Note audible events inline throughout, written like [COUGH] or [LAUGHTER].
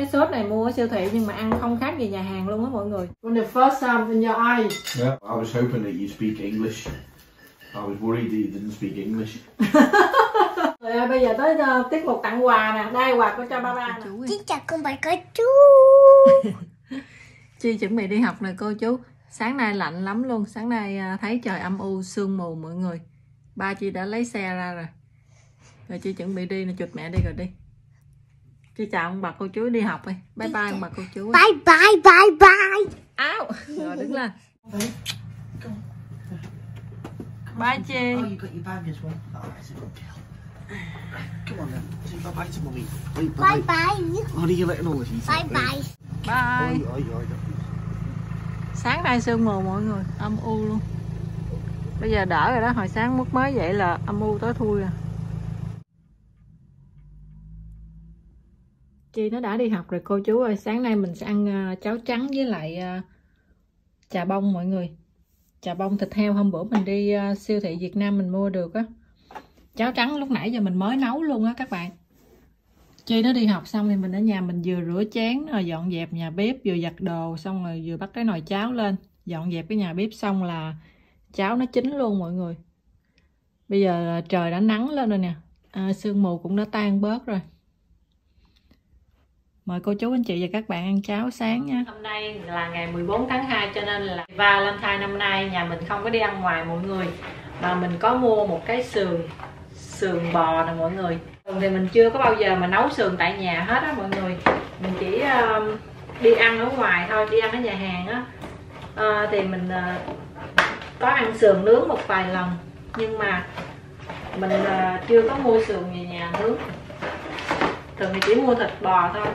cái sốt này mua ở siêu thị nhưng mà ăn không khác gì nhà hàng luôn á mọi người. When the first time in your eyes Yeah. I was hoping that you speak English. I was worried that you didn't speak English. [LAUGHS] Rồi ơi, bây giờ tới uh, tiết mục tặng quà nè. Đây quà của cho ba ba nè. Xin chào con bà có chú. [LAUGHS] Chi chuẩn bị đi học nè cô chú. Sáng nay lạnh lắm luôn. Sáng nay à, thấy trời âm u sương mù mọi người. Ba Chi đã lấy xe ra rồi. Rồi Chi chuẩn bị đi nè Chụt mẹ đi rồi đi Chi chào ông bà cô chú đi học đi. Bye bye ông bà cô chú Bye bye bye bye. Áo. Rồi đứng lên. Bye. Chi Oh, you got your bag as well. Oh, that's a good girl. Come on then. Say bye bye to. Wait, Bye bye. Bye. bye. What are you letting all of you Bye bye. Bye. Oi, oi, oi. Sáng nay sương mù mọi người. Âm u luôn. Bây giờ đỡ rồi đó. Hồi sáng mất mới dậy là âm u tối thui à Chi nó đã đi học rồi cô chú ơi Sáng nay mình sẽ ăn ờ, cháo trắng với lại ờ, trà bông mọi người. Trà bông thịt heo hôm bữa mình đi ờ, siêu thị Việt Nam mình mua được á. Cháo trắng lúc nãy giờ mình mới nấu luôn á các bạn. Chi nó đi học xong thì mình ở nhà mình vừa rửa chén rồi dọn dẹp nhà bếp vừa giặt đồ xong rồi vừa bắt cái nồi cháo lên. Dọn dẹp cái nhà bếp xong là cháo nó chín luôn mọi người. Bây giờ trời đã nắng lên rồi nè. À, sương mù cũng đã tan bớt rồi mời cô chú anh chị và các bạn ăn cháo sáng nha. Hôm nay là ngày 14 tháng 2 cho nên là Valentine năm nay nhà mình không có đi ăn ngoài mọi người mà mình có mua một cái sườn sườn bò nè mọi người. Thường thì mình chưa có bao giờ mà nấu sườn tại nhà hết á mọi người. Mình chỉ um, đi ăn ở ngoài thôi đi ăn ở nhà hàng á. Uh, thì mình uh, có ăn sườn nướng một vài lần nhưng mà mình uh, chưa có mua sườn về nhà nướng. Thường thì chỉ mua thịt bò thôi.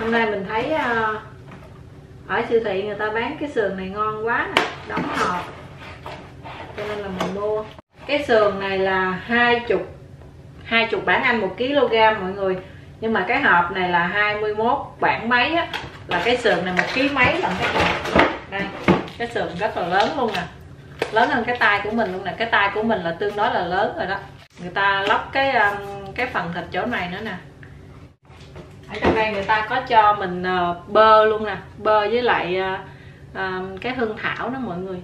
Hôm nay mình thấy ờ, ở siêu thị người ta bán cái sườn này ngon quá nè, đóng hộp. Cho nên là mình mua. Cái sườn này là hai chục hai chục bản anh, một kg mọi người. Nhưng mà cái hộp này là 21 bản mấy á. Là cái sườn này một ký mấy lần cái này đây, cái sườn rất là lớn luôn nè. Lớn hơn cái tay của mình luôn nè. Cái tay của mình là tương đối là lớn rồi đó. Người ta lóc cái cái phần thịt chỗ này nữa nè ở trong đây người ta có cho mình ờ, bơ luôn nè bơ với lại ờ, ờ, cái hương thảo đó mọi người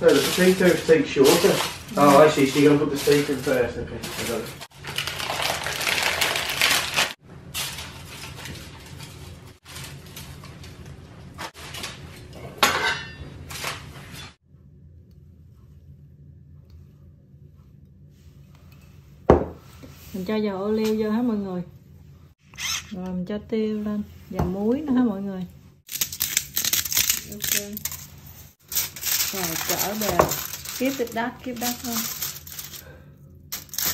So the potato steak shorter. Oh, I see. So you're gonna put the steak in first. Okay, I got it. Mình cho dầu ô liu vô hết mọi người? Rồi mình cho tiêu lên. Và muối nữa hết mọi người? Ok. Rồi, trở về. Kiếp it that keep that thôi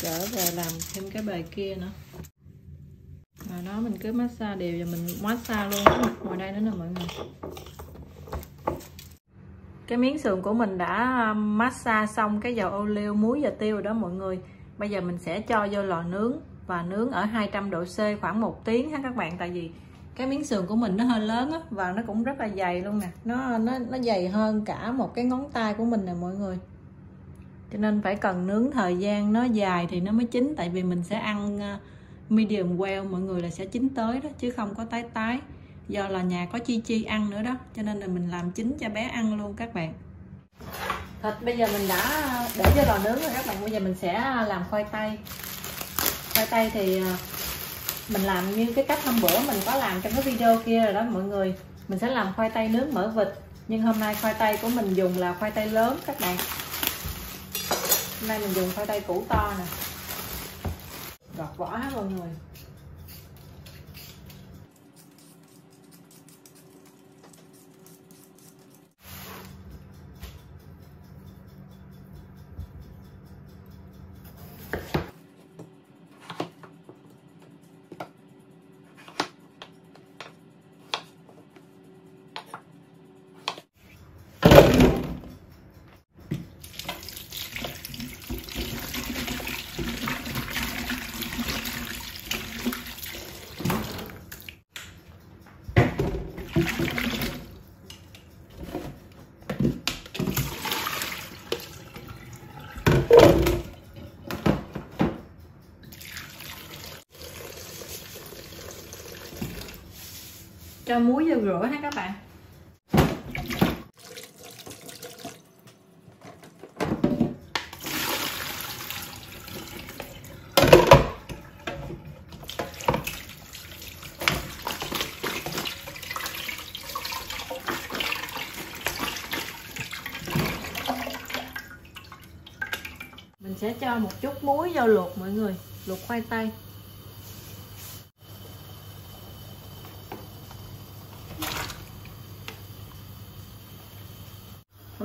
trở về làm thêm cái bài kia nữa. Rồi, đó, mình cứ massage đều và mình massage luôn cái mặt ngoài đây nữa nè mọi người. Cái miếng sườn của mình đã um, massage xong cái dầu ô liu, muối và tiêu rồi đó mọi người bây giờ mình sẽ cho vô lò nướng và nướng ở 200 độ C khoảng một tiếng ha các bạn. Tại vì cái miếng sườn của mình nó hơi lớn á và nó cũng rất là dày luôn nè. Nó nó nó dày hơn cả một cái ngón tay của mình nè mọi người. Cho nên phải cần nướng thời gian nó dài thì nó mới chín. Tại vì mình sẽ ăn ờ, medium well mọi người là sẽ chín tới đó, chứ không có tái tái. Do là nhà có chi chi ăn nữa đó, cho nên là mình làm chín cho bé ăn luôn các bạn thịt, bây giờ mình đã để cho lò nướng rồi các bạn. Bây giờ mình sẽ làm khoai tây. Khoai tây thì à, mình làm như cái cách hôm bữa mình có làm trong cái video kia rồi đó mọi người. Mình sẽ làm khoai tây nướng mỡ vịt. Nhưng hôm nay khoai tây của mình dùng là khoai tây lớn các bạn. Hôm nay mình dùng khoai tây củ to nè. Gọt vỏ hết mọi người. Cho muối vô rửa ha các bạn. Mình sẽ cho một chút muối vô luộc mọi người, luộc khoai tây.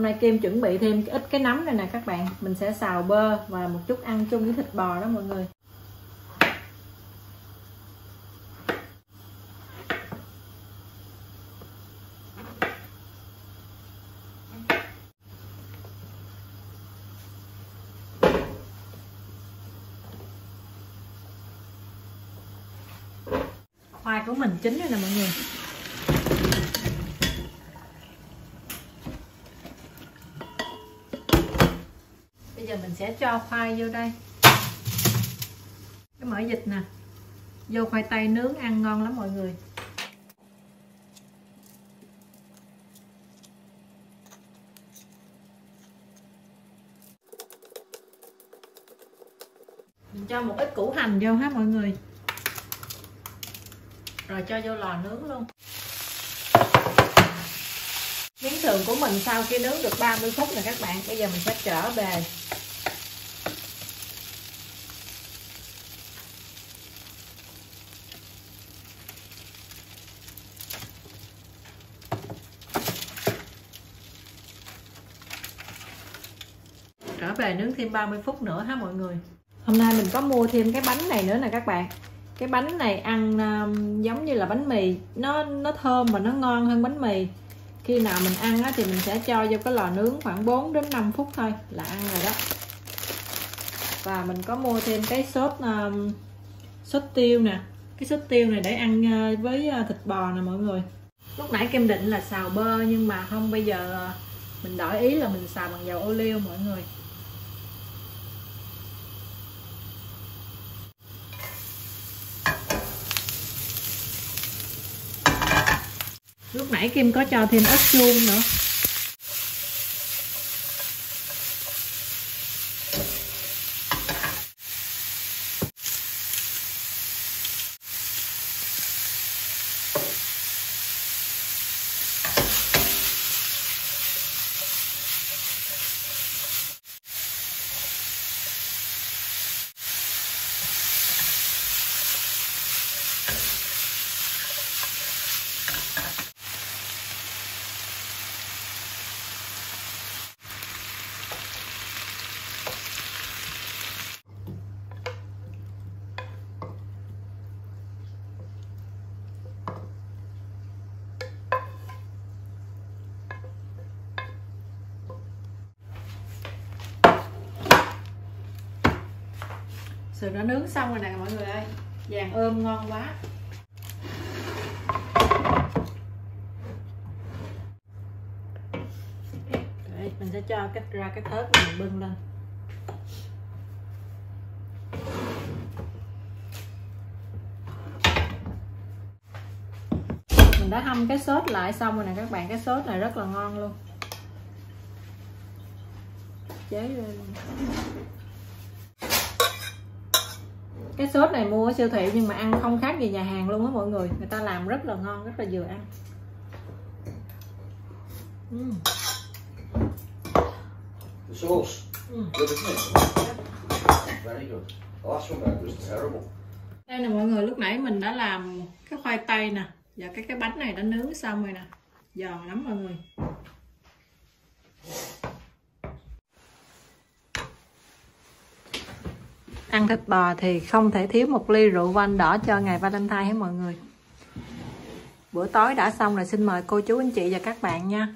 Nay Kim chuẩn bị thêm ít cái nấm này nè các bạn. Mình sẽ xào bơ và một chút ăn chung với thịt bò đó mọi người. Khoai của mình chín rồi nè mọi người. Mình sẽ cho khoai vô đây. Cái mỡ vịt nè. Vô khoai tây nướng ăn ngon lắm mọi người. Mình cho một ít củ hành vô ha mọi người. Rồi cho vô lò nướng luôn. Miếng sườn của mình sau khi nướng được 30 phút nè các bạn, bây giờ mình sẽ trở trở về. Nướng thêm 30 phút nữa ha mọi người? Hôm nay mình có mua thêm cái bánh này nữa nè các bạn. Cái bánh này ăn um, giống như là bánh mì. Nó nó thơm và nó ngon hơn bánh mì. Khi nào mình ăn á, thì mình sẽ cho vô cái lò nướng khoảng 4 đến 5 phút thôi là ăn rồi đó. Và mình có mua thêm cái sốt um, sốt tiêu nè. Cái sốt tiêu này để ăn uh, với uh, thịt bò nè mọi người. Lúc nãy kem định là xào bơ nhưng mà không bây giờ uh, mình đổi ý là mình xào bằng dầu ô liu mọi người. Lúc nãy Kim có cho thêm ớt chuông nữa. Sườn đã nướng xong rồi nè mọi người ơi. Vàng ôm ngon quá. Đấy, mình sẽ cho cái ra cái thớt mình bưng lên. Mình đã hâm cái sốt lại xong rồi nè các bạn. Cái sốt này rất là ngon luôn. Chế lên cái sốt này mua ở siêu thị nhưng mà ăn không khác gì nhà hàng luôn á mọi người người ta làm rất là ngon rất là vừa ăn. The sauce. Mm. Good, isn't it? Very good. The last one back was terrible. đây nè mọi người lúc nãy mình đã làm cái khoai tây nè và cái cái bánh này đã nướng xong rồi nè giòn lắm mọi người ăn thịt bò thì không thể thiếu một ly rượu vang đỏ cho ngày Valentine hết mọi người. Bữa tối đã xong rồi xin mời cô chú anh chị và các bạn nha.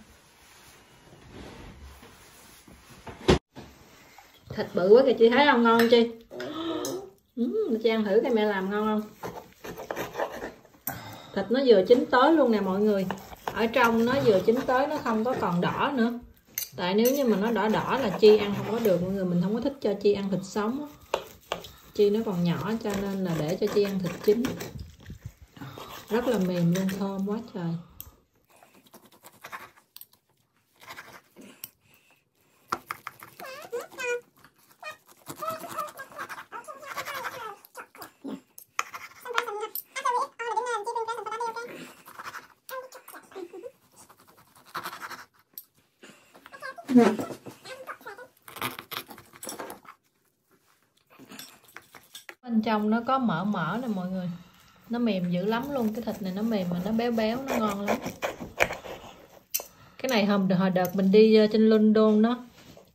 Thịt bự quá kìa chị thấy không? Ngon chi ừ, chị ăn thử cái mẹ làm ngon không? Thịt nó vừa chín tới luôn nè mọi người. Ở trong nó vừa chín tới nó không có còn đỏ nữa. Tại nếu như mà nó đỏ đỏ là chi ăn không có được mọi người. Mình không có thích cho chi ăn thịt sống đó chi nó còn nhỏ cho nên là để cho chi ăn thịt chín. Rất là mềm luôn, thơm quá trời bên trong nó có mỡ mỡ nè mọi người. Nó mềm dữ lắm luôn cái thịt này nó mềm mà nó béo béo nó ngon lắm. Cái này hôm hồi đợt mình đi ờ, trên London đó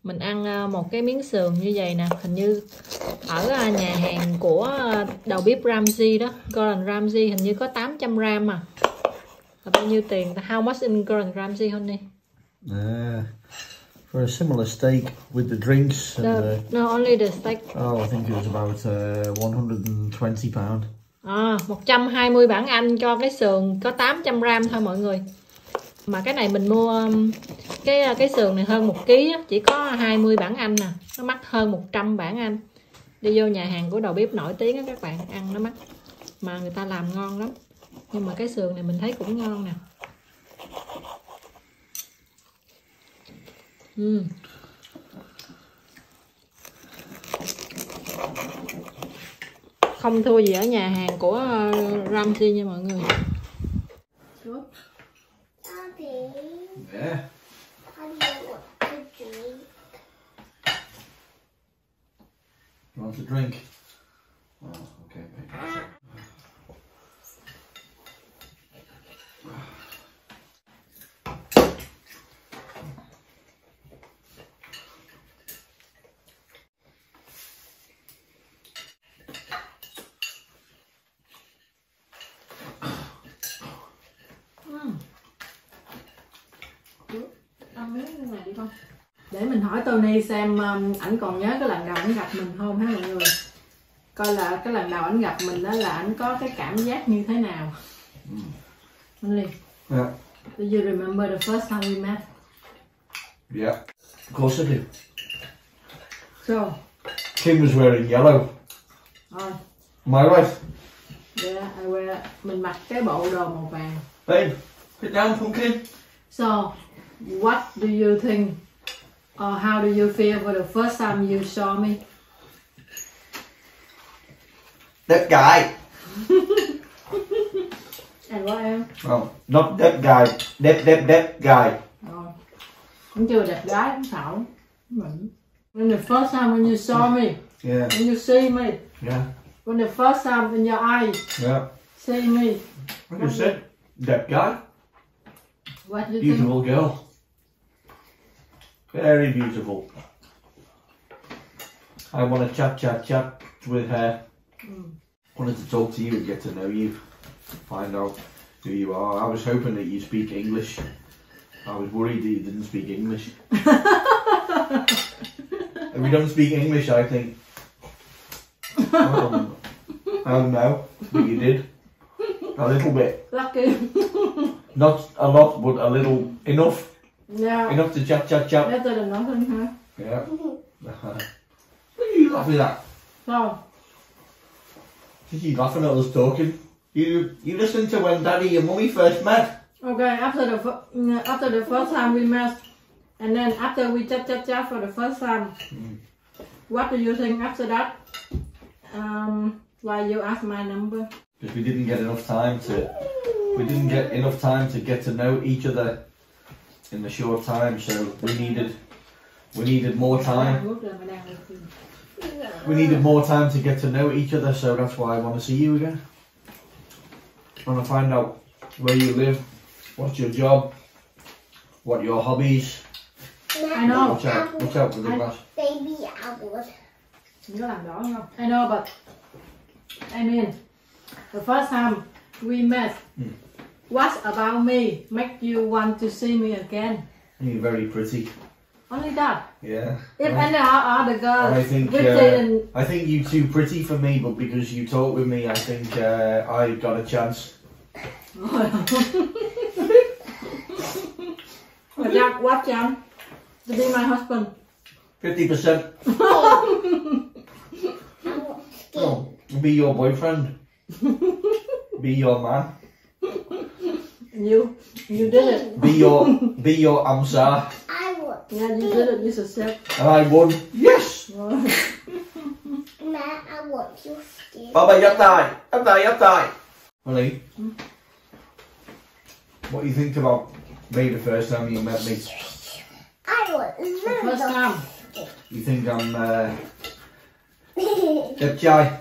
mình ăn ờ, một cái miếng sườn như vậy nè hình như ở ờ, nhà hàng của đầu bếp Ramsey đó Gordon Ramsey hình như có 800 gram à. Là bao nhiêu tiền how much in Gordon Ramsay honey? Uh, for a similar steak with the drinks and no, the, no only the steak oh, I think it was about uh, 120 pound. À, 120 bảng Anh cho cái sườn có 800 gram thôi mọi người. Mà cái này mình mua um, cái cái sườn này hơn 1 kg chỉ có 20 bảng Anh nè, nó mắc hơn 100 bảng Anh. Đi vô nhà hàng của đầu bếp nổi tiếng á các bạn, ăn nó mắc mà người ta làm ngon lắm. Nhưng mà cái sườn này mình thấy cũng ngon nè. Ừ. Không thua gì ở nhà hàng của ờ, Ramsey nha mọi người. Yeah. you want to drink? You want a drink? Oh, okay, baby. Ăn con. Để mình hỏi Tony xem um, ảnh còn nhớ cái lần đầu ảnh gặp mình không ha mọi người. Coi là cái lần đầu ảnh gặp mình đó là ảnh có cái cảm giác như thế nào. Only, Yeah. do you remember the first time we met? Yeah. Of course I do. So, Kim was wearing yellow. Am I right? yeah, I wear, mình mặc cái bộ đồ màu vàng. Babe, sit down, pumpkin. So, what do you think or how do you feel for the first time you saw me? That guy. [LAUGHS] And what em? Oh, not that guy. That that that guy. Rồi. Cũng chưa đẹp gái cũng. Mình. When the first time when you saw me, Yeah. when you see me, Yeah. when the first time in your eyes Yeah. see me, Like I said, that guy. what do you think? Beautiful girl. Very beautiful. I want to chat, chat, chat with her. Wanted to talk to you and get to know you, find out who you are. I was hoping that you speak English. I was worried that you didn't speak English. [LAUGHS] if we don't speak English, I think. Um, I don't know, but you did. A little bit. Lucky. [LAUGHS] Not a lot, but a little. Enough. Yeah. Enough to chat, chat, chat. Better than nothing, huh? Yeah. Uh-huh. [LAUGHS] What are you laughing at? No. Did you laughing at us talking? You you listened to when Daddy and Mummy first met? okay, after the mm, after the first time we met, and then after we chat chat chat for the first time, what do you think after that? Um, why you ask my number? Because we didn't get enough time to we didn't get enough time to get to know each other in the short time, so we needed we needed more time. Bước lên mà đang lên phim. We needed more time to get to know each other, so that's why I want to see you again. I want to find out where you live, what's your job, what your hobbies. I know. Watch out, watch out with the glass. Baby apples. Đừng có làm đỏ? I know, but I mean, the first time we met, hmm. What about me make you want to see me again? You're very pretty. Only that. Yeah. If I, any other girls, I think pretty uh, I think you too pretty for me, but because you talk with me, I think uh, I got a chance. [LAUGHS] But Jack, what Jan? To be my husband. Fifty percent. [LAUGHS] Oh, be your boyfriend. [LAUGHS] be your man. You, you did it. Be your be your answer. I want. Yeah, you did it. You success. And I won. Yes. [LAUGHS] Ma, I want your skin. Baba, up die. Up die, up die. Molly. What do you think about me the first time you met me? I want First time. You think I'm uh, of dead shy?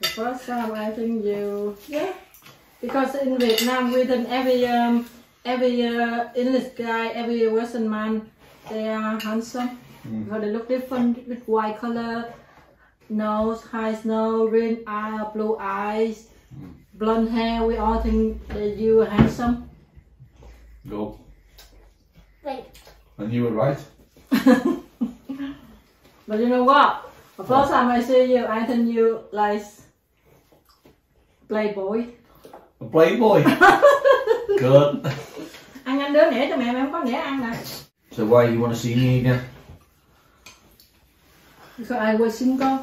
The first time I think you yeah because in Vietnam we think every um every uh, English guy every Western man they are handsome Mm. because they look different with white color nose high nose green eye blue eyes blonde hair we all think that you are handsome No. Wait. And you were right. [LAUGHS] but you know what the first time I see you I think you like playboy A playboy. [LAUGHS] Good. ăn ăn đứa nẻ cho mẹ mẹ không có nẻ ăn nè So why you want to see me again? So I was single.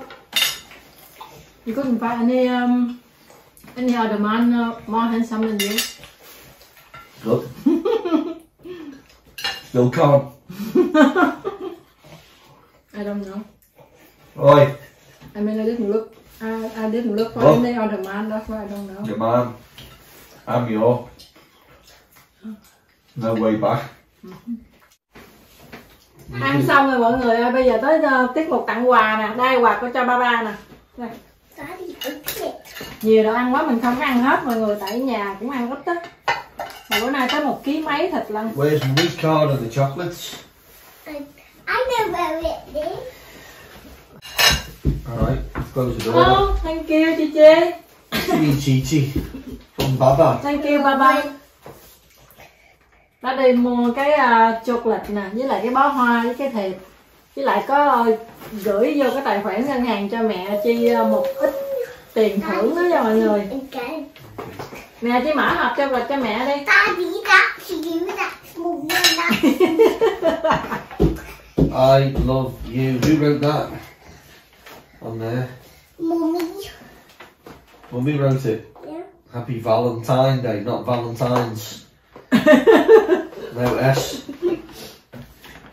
You couldn't find any um any other man uh, more handsome than you. Good. Still can't. [LAUGHS] I don't know. Oi, I mean, I didn't look. I, I didn't look for Oh. any other man. That's why I don't know. your man. I'm your. No way back. Ăn xong rồi mọi người ơi, bây giờ tới uh, tiết mục tặng quà nè. Đây quà của cho ba ba nè. Đây. Nhiều đồ ăn quá mình không có ăn hết mọi người tại nhà cũng ăn ít á. Bữa nay tới một ký mấy thịt lăng. Where's Marie card and the chocolates? I, I know where it is. Alright, close the door. Oh, thank you chị Chi. Chi Chi Chi. From Baba. Thank you, bye bye. Đã đi mua cái uh, chocolate nè, với lại cái bó hoa với cái thiệp. Với lại có uh, gửi vô cái tài khoản ngân hàng cho mẹ Chi uh, một ít tiền thưởng đó cho mọi người. Mẹ Chi mở hộp chocolate cho mẹ đi. That she gave me that small one. That I love you. Who wrote that? On there. Mummy wrote it. Yeah. Happy Valentine Day, not Valentine's. [LAUGHS] no S.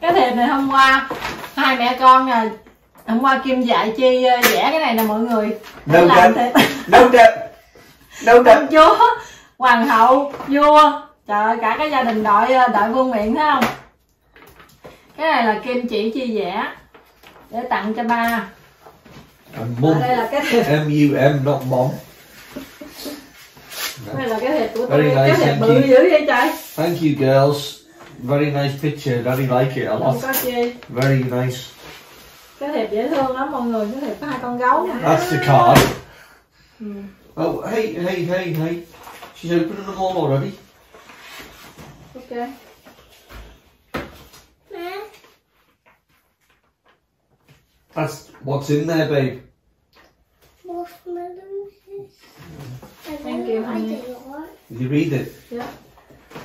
Cái thiệp này hôm qua hai mẹ con nè hôm qua Kim dạy Chi uh, vẽ cái này nè mọi người. No làm thiệp. [LAUGHS] No debt. No debt. chúa hoàng hậu vua trời ơi cả cái gia đình đội đội vương miện thấy không cái này là kim chỉ chi vẽ để tặng cho ba mum. thiệp M-U-M, not mom. đây là cái thiệp của Very tôi nice, cái thank bự you. dữ vậy trời Thank you, girls. Very nice picture. Daddy like it a lot. Very nice. cái thiệp dễ thương lắm mọi người cái thiệp có hai con gấu nè That's the card. ừ. Oh, hey, hey, hey, hey. She's opening them all already. ok Ma. That's what's in there, babe. Marshmallows. I Thank you, I honey. didn't. Did you read it? Yeah.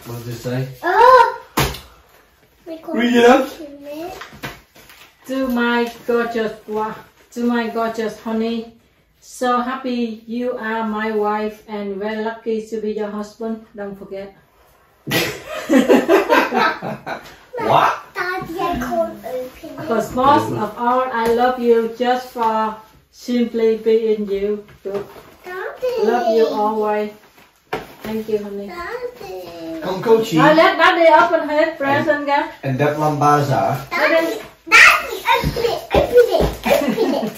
What does it say? Oh! Read it out. to my gorgeous wa- to my gorgeous honey so happy you are my wife and very lucky to be your husband don't forget [LAUGHS] What? Daddy, I can't open it. Because most of all, I love you just for simply being you. Daddy. Love you always. Thank you, honey. Daddy. Come, Coachy. Now let Daddy open his present, guys. And that Lambaza. Daddy. Daddy, open it. Open it. Open it.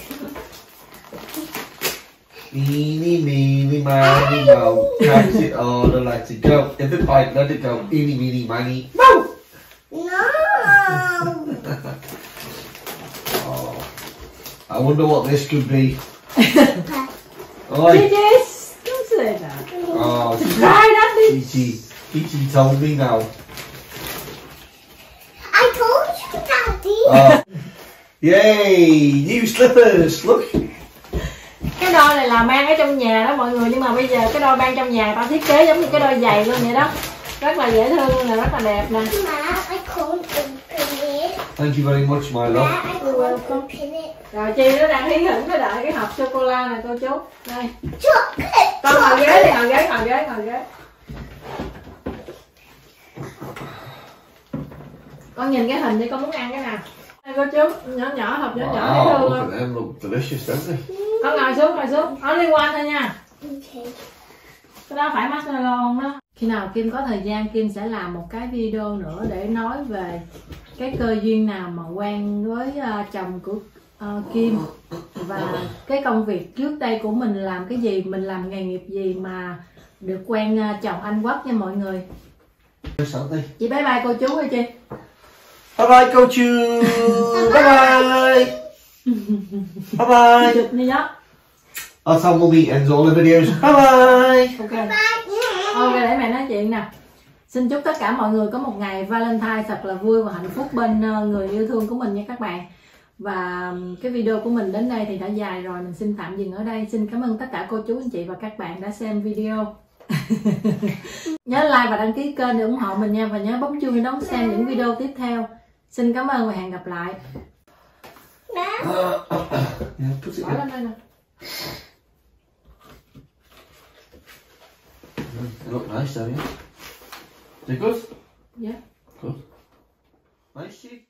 Eeny, meeny, miny, mo. Catch it all and let it go. If it bite, let it go. Eeny, meeny, miny. Mo! No. Wonder what this could be. [LAUGHS] Oi. Don't say that. Oh, Daddy. Peachy. Peachy told me now. I told you, Daddy. Oh. Yay! New slippers! Look! Cái đôi này là mang ở trong nhà đó mọi người nhưng mà bây giờ cái đôi mang trong nhà tao thiết kế giống như cái đôi giày luôn vậy đó rất là dễ thương luôn nè rất là đẹp nè. Thank you very much, my love. Open it rồi chi nó đang hí hửng nó đợi cái hộp sô cô la này cô chú. Đây. Con ngồi ghế đi ngồi ghế ngồi ghế ngồi ghế. Con nhìn cái hình đi con muốn ăn cái nào? Đây cô chú nhỏ nhỏ hộp nhỏ nhỏ thấy thương em look delicious doesn't con ngồi xuống ngồi xuống. Nó liên quan thôi nha. Cái đó phải marshmallow không đó. Khi nào kim có thời gian kim sẽ làm một cái video nữa để nói về cái cơ duyên nào mà quen với ờ, chồng của ờ, Kim và cái công việc trước đây của mình làm cái gì mình làm nghề nghiệp gì mà được quen ờ, chồng anh Quốc nha mọi người chị bye bye cô chú ơi chị Bye bye, go to. bye bye. bye bye. chụp như đó That's how Mummy ends all the videos. Bye bye. ok ok để mẹ nói chuyện nè xin chúc tất cả mọi người có một ngày Valentine thật là vui và hạnh phúc bên ờ, người yêu thương của mình nha các bạn và cái video của mình đến đây thì đã dài rồi mình xin tạm dừng ở đây xin cảm ơn tất cả cô chú anh chị và các bạn đã xem video [LAUGHS] nhớ like và đăng ký kênh để ủng hộ mình nha và nhớ bấm chuông để đón xem những video tiếp theo xin cảm ơn và hẹn gặp lại yeah, put it bỏ lên đây nè They look nice, don't you? They good? Good. Nice.